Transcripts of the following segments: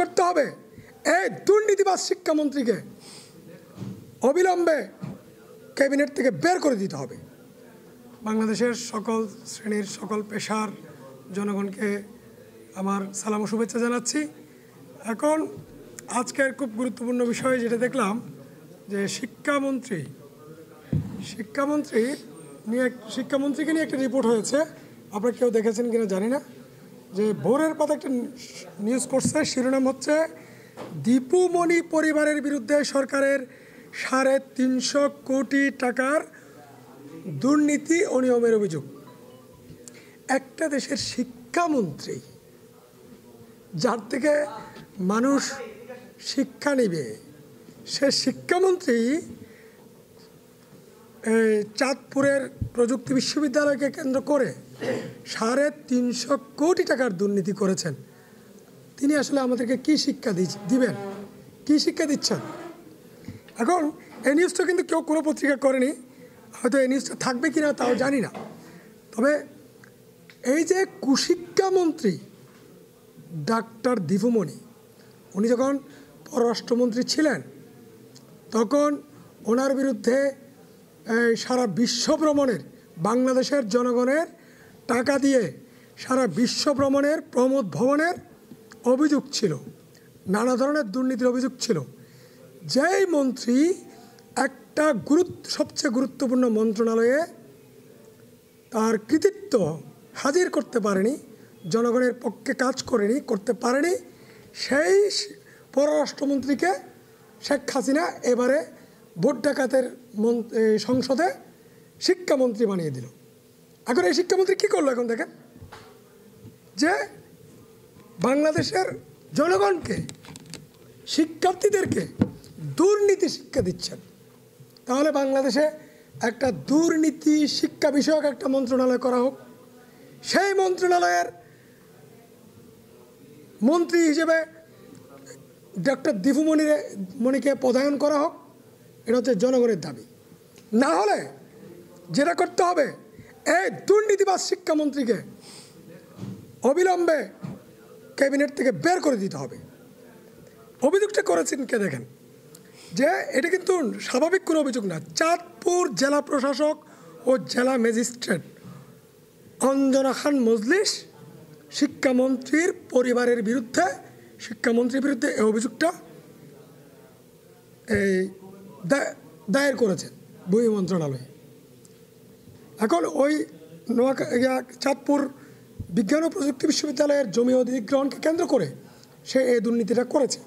করতে হবে। এই দুর্নীতিবাদ শিক্ষামন্ত্রীকে অবিলম্বে ক্যাবিনেট থেকে বের করে দিতে হবে। বাংলাদেশের সকল শ্রেণির সকল পেশার জনগণকে আমার সালাম ও শুভেচ্ছা জানাচ্ছি। এখন আজকের খুব গুরুত্বপূর্ণ বিষয় যেটা দেখলাম, যে শিক্ষামন্ত্রী শিক্ষামন্ত্রী নিয়ে, শিক্ষামন্ত্রীকে নিয়ে একটা রিপোর্ট হয়েছে। আপনারা কেউ দেখেছেন কিনা জানি না। যে ভোরের পাতা একটা নিউজ করছে, শিরোনাম হচ্ছে, দীপুমণি পরিবারের বিরুদ্ধে সরকারের সাড়ে তিনশো কোটি টাকার দুর্নীতি অনিয়মের অভিযোগ। একটা দেশের শিক্ষামন্ত্রী, যার থেকে মানুষ শিক্ষা নেবে, সে শিক্ষামন্ত্রী চাঁদপুরের প্রযুক্তি বিশ্ববিদ্যালয়কে কেন্দ্র করে সাড়ে তিনশো কোটি টাকার দুর্নীতি করেছেন। তিনি আসলে আমাদেরকে কি শিক্ষা দিবেন? কি শিক্ষা দিচ্ছেন? এখন এই নিউজটা কিন্তু কেউ কোনো পত্রিকা করেনি। হয়তো এই নিউজটা থাকবে কি না তাও জানি না। তবে এই যে কুশিক্ষামন্ত্রী ডাক্তার দিভুমণি উনি যখন পররাষ্ট্রমন্ত্রী ছিলেন, তখন ওনার বিরুদ্ধে সারা বিশ্ব ভ্রমণের বাংলাদেশের জনগণের টাকা দিয়ে সারা বিশ্ব ভ্রমণের, প্রমোদ ভবনের অভিযোগ ছিল। নানা ধরনের দুর্নীতির অভিযোগ ছিল। যেই মন্ত্রী একটা গুরুত্ব সবচেয়ে গুরুত্বপূর্ণ মন্ত্রণালয়ে তার কৃতিত্ব হাজির করতে পারেনি, জনগণের পক্ষে কাজ করেনি, করতে পারেনি, সেই পররাষ্ট্রমন্ত্রীকে শেখ হাসিনা এবারে ভোট ডাকাতের সংসদে শিক্ষামন্ত্রী বানিয়ে দিল। এখন এই শিক্ষামন্ত্রী কী করল এখন দেখেন? যে বাংলাদেশের জনগণকে, শিক্ষার্থীদেরকে দুর্নীতি শিক্ষা দিচ্ছেন। তাহলে বাংলাদেশে একটা দুর্নীতি শিক্ষা বিষয়ক একটা মন্ত্রণালয় করা হোক। সেই মন্ত্রণালয়ের মন্ত্রী হিসেবে ডক্টর দীপুমণিরে মণিকে পদায়ন করা হোক, এটা হচ্ছে জনগণের দাবি। না হলে যেটা করতে হবে এই দুর্নীতিবাদ শিক্ষামন্ত্রীকে অবিলম্বে ক্যাবিনেট থেকে বের করে দিতে হবে। অভিযোগটা করেছেন কে দেখেন? যে এটা কিন্তু স্বাভাবিক কোনো অভিযোগ না। চাঁদপুর জেলা প্রশাসক ও জেলা ম্যাজিস্ট্রেট অঞ্জনা খান মজলিস শিক্ষামন্ত্রীর পরিবারের বিরুদ্ধে, শিক্ষামন্ত্রীর বিরুদ্ধে এই অভিযোগটা এই দায়ের করেছেন ভূমি মন্ত্রণালয়ে এখন ওই ইয়া, চাঁদপুর বিজ্ঞান ও প্রযুক্তি বিশ্ববিদ্যালয়ের জমি অধিগ্রহণকে কেন্দ্র করে সে এই দুর্নীতিটা করেছে।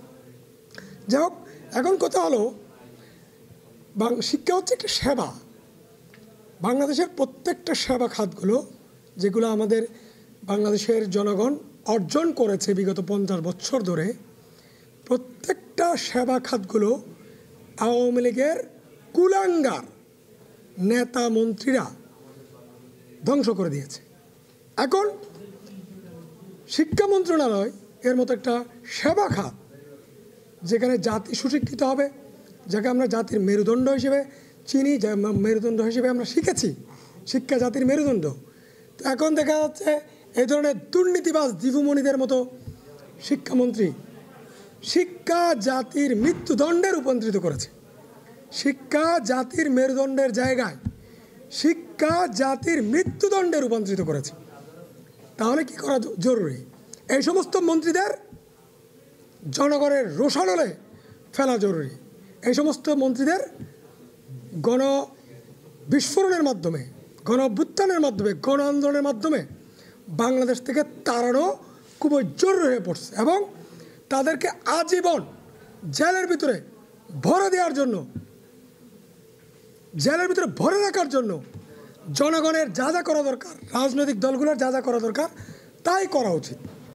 যাই হোক এখন কথা হলো শিক্ষা হচ্ছে একটা সেবা। বাংলাদেশের প্রত্যেকটা সেবা খাতগুলো যেগুলো আমাদের বাংলাদেশের জনগণ অর্জন করেছে বিগত পঞ্চাশ বছর ধরে প্রত্যেকটা সেবা খাতগুলো আওয়ামী লীগের কুলাঙ্গার নেতা মন্ত্রীরা ধ্বংস করে দিয়েছে। এখন শিক্ষা মন্ত্রণালয় এর মতো একটা সেবা খাত, যেখানে জাতি সুশিক্ষিত হবে, যাকে আমরা জাতির মেরুদণ্ড হিসেবে চিনি মেরুদণ্ড হিসেবে আমরা শিখেছি, শিক্ষা জাতির মেরুদণ্ড। তো এখন দেখা যাচ্ছে এই ধরনের দুর্নীতিবাজ দিভুমণিদের মতো শিক্ষামন্ত্রী শিক্ষা জাতির মৃত্যুদণ্ডে রূপান্তরিত করেছে। শিক্ষা জাতির মেরুদণ্ডের জায়গায় শিক্ষা জাতির মৃত্যুদণ্ডে রূপান্তরিত করেছে। তাহলে কি করা জরুরি? এই সমস্ত মন্ত্রীদের জনগণের রোষানলে ফেলা জরুরি। এই সমস্ত মন্ত্রীদের গণ বিস্ফোরণের মাধ্যমে, গণ অভ্যুত্থানের মাধ্যমে, গণ আন্দোলনের মাধ্যমে বাংলাদেশ থেকে তাড়ানো খুবই জরুরি হয়ে পড়ছে এবং তাদেরকে আজীবন জেলের ভিতরে ভরে দেওয়ার জন্য, জেলের ভিতরে ভরে রাখার জন্য জনগণের যা যা করা দরকার রাজনৈতিক দলগুলোর যা যা করা দরকার তাই করা উচিত।